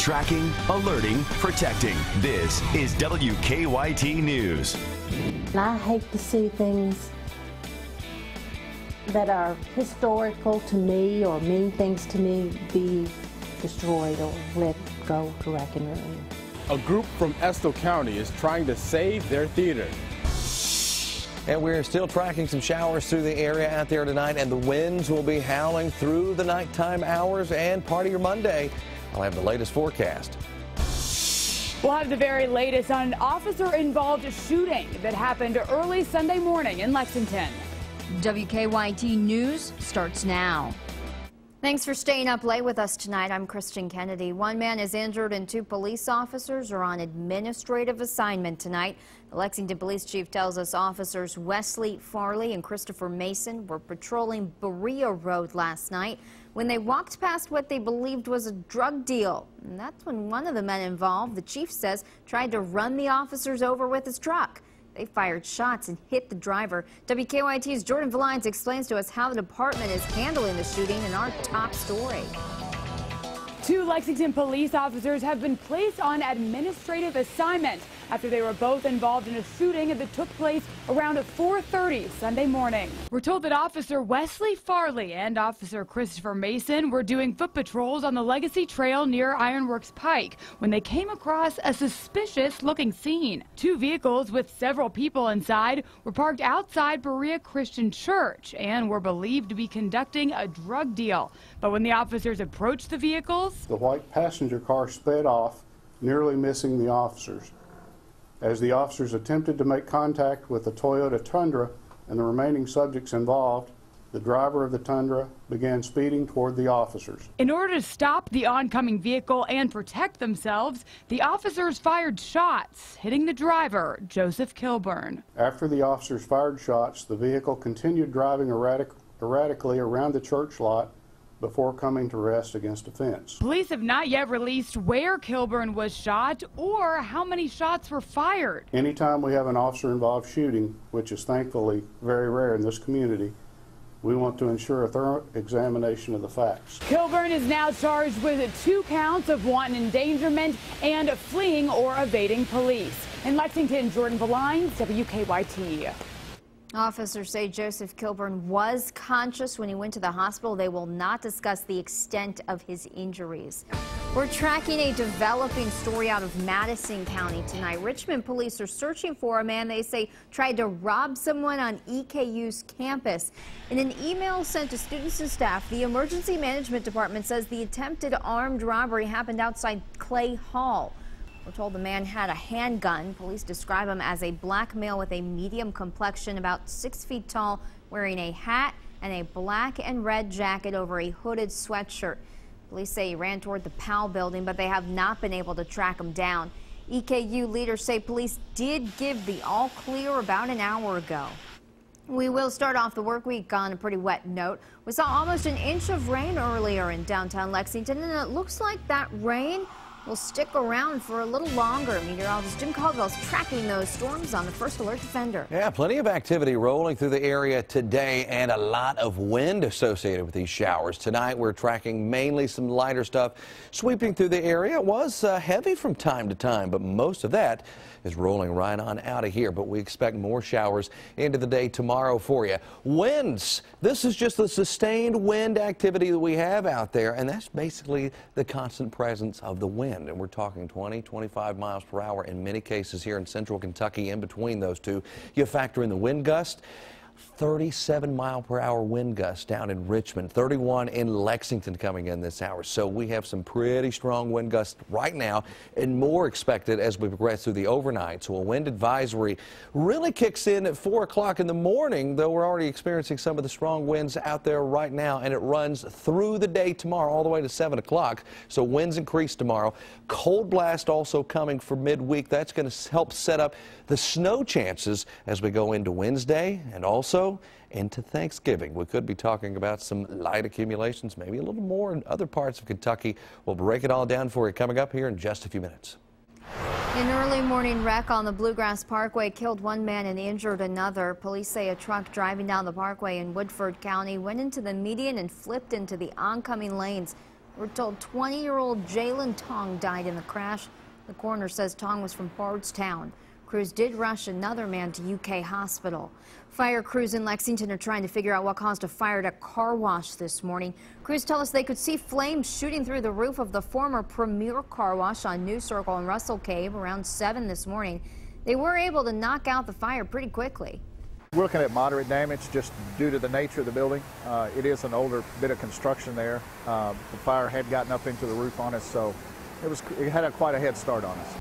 Tracking, alerting, protecting. This is WKYT News. I hate to see things that are historical to me or mean things to me be destroyed or let go to wreck and ruin. A group from Estill County is trying to save their theater. And we're still tracking some showers through the area out there tonight, and the winds will be howling through the nighttime hours and part of your Monday. I'll have the latest forecast. We'll have the very latest on an officer involved shooting that happened early Sunday morning in Lexington. WKYT News starts now. Thanks for staying up late with us tonight. I'm Kristen Kennedy. One man is injured and two police officers are on administrative assignment tonight. The Lexington Police Chief tells us officers Wesley Farley and Christopher Mason were patrolling Berea Road last night when they walked past what they believed was a drug deal. And that's when one of the men involved, the chief says, tried to run the officers over with his truck. They fired shots and hit the driver. WKYT's Jordan Valines explains to us how the department is handling the shooting in our top story. Two Lexington police officers have been placed on administrative assignment after they were both involved in a shooting that took place around 4.30 Sunday morning. We're told that Officer Wesley Farley and Officer Christopher Mason were doing foot patrols on the Legacy Trail near Ironworks Pike when they came across a suspicious looking scene. Two vehicles with several people inside were parked outside Berea Christian Church and were believed to be conducting a drug deal. But when the officers approached the vehicles, the white passenger car sped off, nearly missing the officers. As the officers attempted to make contact with the Toyota Tundra and the remaining subjects involved, the driver of the Tundra began speeding toward the officers. In order to stop the oncoming vehicle and protect themselves, the officers fired shots, hitting the driver, Joseph Kilburn. After the officers fired shots, the vehicle continued driving erratic, erratically around the church lot before coming to rest against a fence. Police have not yet released where Kilburn was shot or how many shots were fired. Anytime we have an officer involved shooting, which is thankfully very rare in this community, we want to ensure a thorough examination of the facts. Kilburn is now charged with two counts of wanton endangerment and fleeing or evading police. In Lexington, Jordan Valines, WKYT. Officers say Joseph Kilburn was conscious when he went to the hospital. They will not discuss the extent of his injuries. We're tracking a developing story out of Madison County tonight. Richmond police are searching for a man they say tried to rob someone on EKU's campus. In an email sent to students and staff, the Emergency Management Department says the attempted armed robbery happened outside Clay Hall. We're told the man had a handgun. Police describe him as a black male with a medium complexion, about six feet tall, wearing a hat and a black and red jacket over a hooded sweatshirt. Police say he ran toward the Powell building, but they have not been able to track him down. EKU leaders say police did give the all clear about an hour ago. We will start off the work week on a pretty wet note. We saw almost an inch of rain earlier in downtown Lexington, and it looks like that rain will stick around for a little longer. Meteorologist Jim Caldwell is tracking those storms on the First Alert Defender. Yeah, plenty of activity rolling through the area today and a lot of wind associated with these showers. Tonight we're tracking mainly some lighter stuff sweeping through the area. It was uh, heavy from time to time, but most of that is rolling right on out of here. But we expect more showers into the day tomorrow for you. Winds. This is just the sustained wind activity that we have out there, and that's basically the constant presence of the wind wind, and we're talking 20, 25 miles per hour in many cases here in central Kentucky in between those two. You factor in the wind gust. 37 mile per hour wind gusts down in Richmond, 31 in Lexington coming in this hour. So we have some pretty strong wind gusts right now and more expected as we progress through the overnight. So a wind advisory really kicks in at 4 o'clock in the morning, though we're already experiencing some of the strong winds out there right now, and it runs through the day tomorrow all the way to 7 o'clock. So winds increase tomorrow. Cold blast also coming for midweek. That's going to help set up the snow chances as we go into Wednesday and also into Thanksgiving. We could be talking about some light accumulations, maybe a little more in other parts of Kentucky. We'll break it all down for you coming up here in just a few minutes. An early morning wreck on the Bluegrass Parkway killed one man and injured another. Police say a truck driving down the parkway in Woodford County went into the median and flipped into the oncoming lanes. We're told 20-year-old Jalen Tong died in the crash. The coroner says Tong was from Bardstown. Crews did rush another man to UK hospital. Fire crews in Lexington are trying to figure out what caused a fire at a car wash this morning. Crews tell us they could see flames shooting through the roof of the former Premier Car Wash on New Circle and Russell Cave around 7 this morning. They were able to knock out the fire pretty quickly. We're looking at moderate damage just due to the nature of the building. Uh, it is an older bit of construction there. Uh, the fire had gotten up into the roof on us, so it was it had a, quite a head start on us.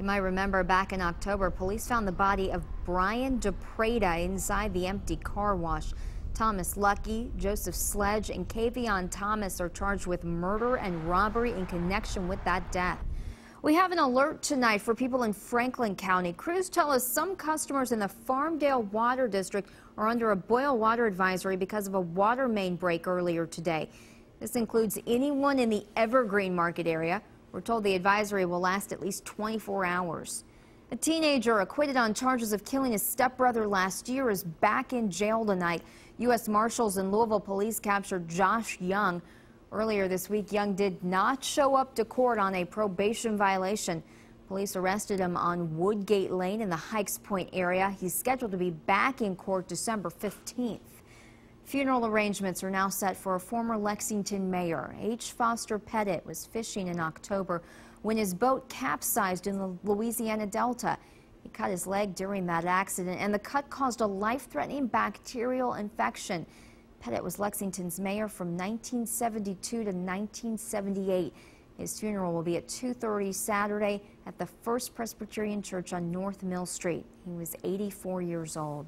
You might remember back in October, police found the body of Brian DePreda inside the empty car wash. Thomas Lucky, Joseph Sledge, and Kavion Thomas are charged with murder and robbery in connection with that death. We have an alert tonight for people in Franklin County. Crews tell us some customers in the Farmdale Water District are under a boil water advisory because of a water main break earlier today. This includes anyone in the Evergreen Market area. We're told the advisory will last at least 24 hours. A teenager acquitted on charges of killing his stepbrother last year is back in jail tonight. U.S. Marshals and Louisville police captured Josh Young. Earlier this week, Young did not show up to court on a probation violation. Police arrested him on Woodgate Lane in the Hikes Point area. He's scheduled to be back in court December 15th. Funeral arrangements are now set for a former Lexington mayor. H. Foster Pettit was fishing in October when his boat capsized in the Louisiana Delta. He cut his leg during that accident, and the cut caused a life-threatening bacterial infection. Pettit was Lexington's mayor from 1972 to 1978. His funeral will be at 2.30 Saturday at the First Presbyterian Church on North Mill Street. He was 84 years old.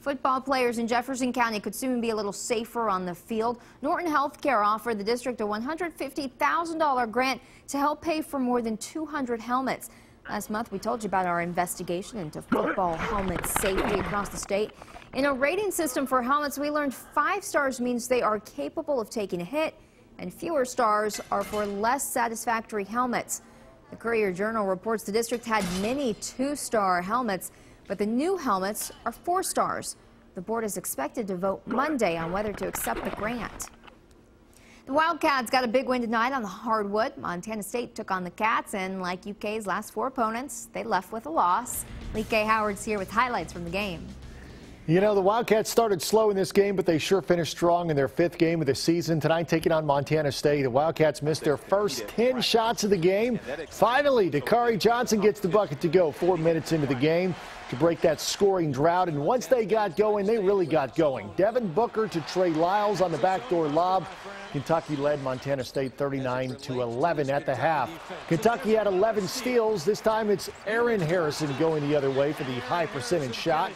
Football players in Jefferson County could soon be a little safer on the field. Norton Healthcare offered the district a $150,000 grant to help pay for more than 200 helmets. Last month, we told you about our investigation into football helmet safety across the state. In a rating system for helmets, we learned five stars means they are capable of taking a hit, and fewer stars are for less satisfactory helmets. The Courier Journal reports the district had many two-star helmets but the new helmets are four stars. The board is expected to vote Monday on whether to accept the grant. The Wildcats got a big win tonight on the hardwood. Montana State took on the Cats, and like UK's last four opponents, they left with a loss. Lee K. Howard's here with highlights from the game. You know, the Wildcats started slow in this game, but they sure finished strong in their fifth game of the season. Tonight, taking on Montana State, the Wildcats missed their first 10 shots of the game. Finally, Dakari Johnson gets the bucket to go four minutes into the game to break that scoring drought. And once they got going, they really got going. Devin Booker to Trey Lyles on the backdoor lob. Kentucky led Montana State 39 to 11 at the half. Kentucky had 11 steals. This time it's Aaron Harrison going the other way for the high percentage shot.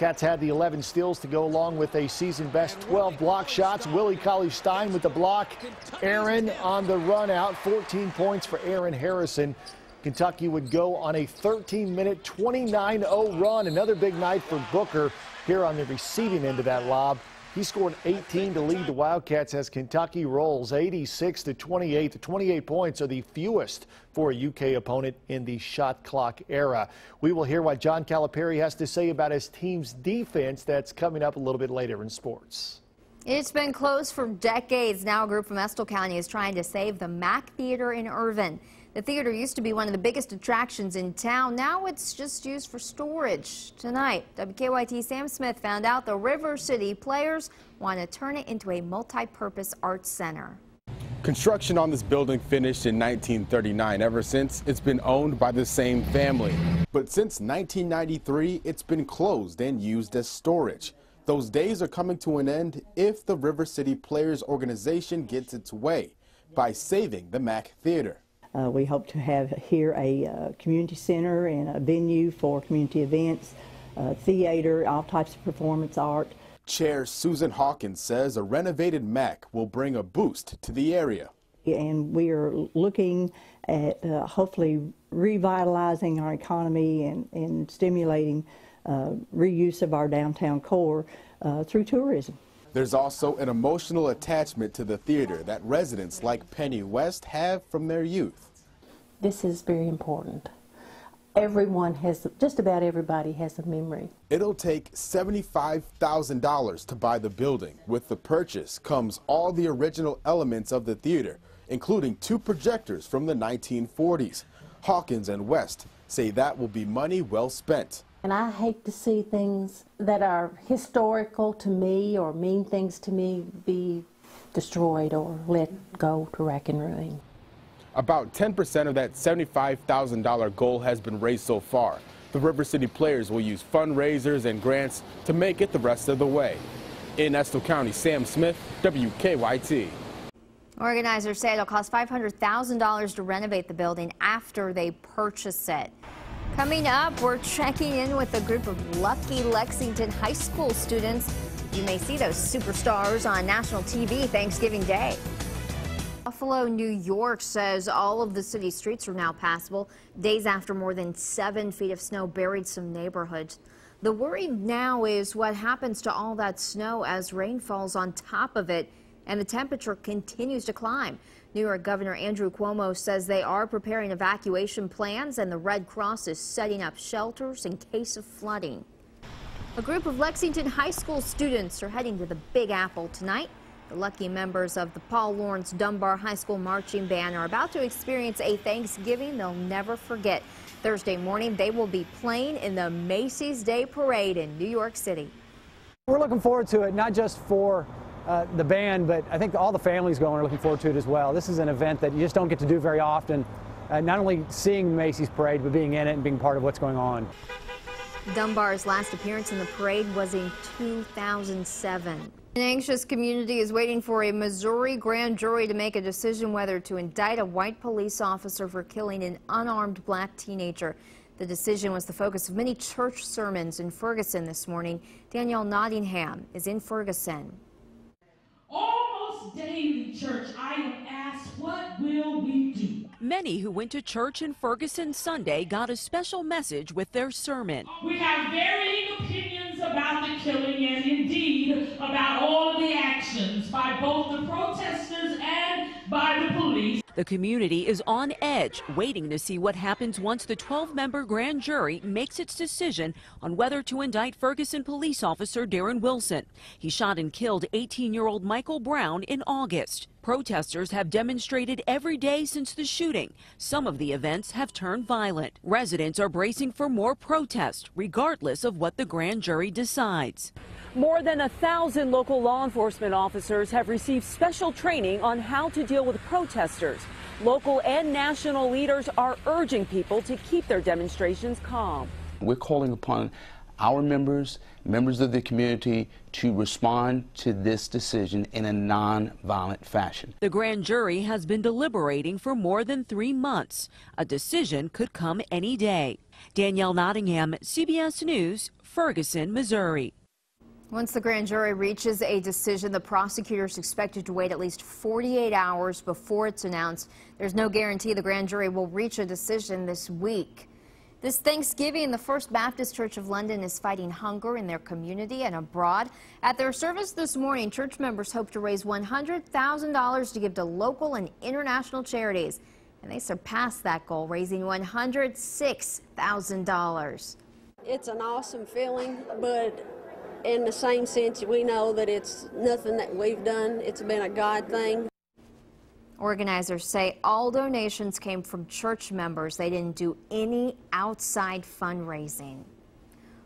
Cats had the 11 steals to go along with a season best 12 block shots. Willie Cauley Stein with the block. Aaron on the run out. 14 points for Aaron Harrison. Kentucky would go on a 13-minute 29-0 run. Another big night for Booker here on the receiving end of that lob. He scored 18 to lead the Wildcats as Kentucky rolls 86 to 28. The 28 points are the fewest for a UK opponent in the shot clock era. We will hear what John Calipari has to say about his team's defense that's coming up a little bit later in sports. It's been closed for decades. Now a group from Estill County is trying to save the Mack Theater in Irvine. The theater used to be one of the biggest attractions in town. Now it's just used for storage. Tonight, WKYT Sam Smith found out the River City players want to turn it into a multi-purpose arts center. Construction on this building finished in 1939. Ever since, it's been owned by the same family. But since 1993, it's been closed and used as storage. Those days are coming to an end if the River City Players Organization gets its way by saving the Mac Theater. Uh, we hope to have here a uh, community center and a venue for community events, uh, theater, all types of performance art. Chair Susan Hawkins says a renovated MAC will bring a boost to the area. And we are looking at uh, hopefully revitalizing our economy and, and stimulating uh, reuse of our downtown core uh, through tourism. There's also an emotional attachment to the theater that residents like Penny West have from their youth. This is very important. everyone has, just about everybody has a memory. It'll take $75,000 to buy the building. With the purchase comes all the original elements of the theater, including two projectors from the 1940s. Hawkins and West say that will be money well spent. And I hate to see things that are historical to me or mean things to me be destroyed or let go to rack and ruin. About 10% of that $75,000 goal has been raised so far. The River City players will use fundraisers and grants to make it the rest of the way. In Estill County, Sam Smith, WKYT. Organizers say it'll cost $500,000 to renovate the building after they purchase it. Coming up, we're checking in with a group of lucky Lexington High School students. You may see those superstars on national TV Thanksgiving Day. Buffalo, New York says all of the city streets are now passable days after more than seven feet of snow buried some neighborhoods. The worry now is what happens to all that snow as rain falls on top of it and the temperature continues to climb. New York Governor Andrew Cuomo says they are preparing evacuation plans and the Red Cross is setting up shelters in case of flooding. A group of Lexington High School students are heading to the Big Apple tonight. The lucky members of the Paul Lawrence Dunbar High School Marching Band are about to experience a Thanksgiving they'll never forget. Thursday morning, they will be playing in the Macy's Day Parade in New York City. We're looking forward to it, not just for uh, the band, but I think all the families going are looking forward to it as well. This is an event that you just don't get to do very often. Uh, not only seeing Macy's parade, but being in it and being part of what's going on. Dunbar's last appearance in the parade was in 2007. An anxious community is waiting for a Missouri grand jury to make a decision whether to indict a white police officer for killing an unarmed black teenager. The decision was the focus of many church sermons in Ferguson this morning. Danielle Nottingham is in Ferguson. Almost daily, church, I am asked, what will we do? Many who went to church in Ferguson Sunday got a special message with their sermon. We have varying opinions about the killing and indeed about all of the actions by both the protesters and by the police. The community is on edge, waiting to see what happens once the 12 member grand jury makes its decision on whether to indict Ferguson police officer Darren Wilson. He shot and killed 18 year old Michael Brown in August. Protesters have demonstrated every day since the shooting. Some of the events have turned violent. Residents are bracing for more protest, regardless of what the grand jury decides. More than a thousand local law enforcement officers have received special training on how to deal with protesters. Local and national leaders are urging people to keep their demonstrations calm. We're calling upon our members, members of the community, to respond to this decision in a non-violent fashion. The grand jury has been deliberating for more than three months. A decision could come any day. Danielle Nottingham, CBS News, Ferguson, Missouri. Once the grand jury reaches a decision, the prosecutor is expected to wait at least 48 hours before it's announced. There's no guarantee the grand jury will reach a decision this week. This Thanksgiving, the First Baptist Church of London is fighting hunger in their community and abroad. At their service this morning, church members hope to raise $100,000 to give to local and international charities. And they surpassed that goal, raising $106,000. It's an awesome feeling, but in the same sense, we know that it's nothing that we've done. It's been a God thing. Organizers say all donations came from church members. They didn't do any outside fundraising.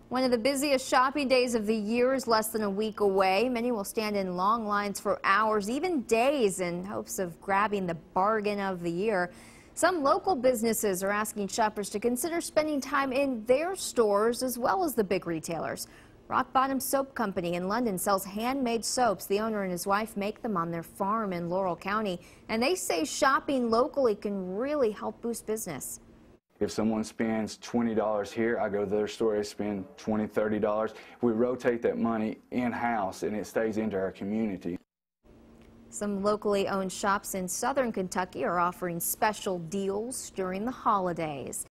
One of the busiest shopping days of the year is less than a week away. Many will stand in long lines for hours, even days, in hopes of grabbing the bargain of the year. Some local businesses are asking shoppers to consider spending time in their stores as well as the big retailers. Rock Bottom Soap Company in London sells handmade soaps. The owner and his wife make them on their farm in Laurel County, and they say shopping locally can really help boost business. If someone spends $20 here, I go to their store, they spend $20, $30. We rotate that money in-house and it stays into our community. Some locally owned shops in southern Kentucky are offering special deals during the holidays.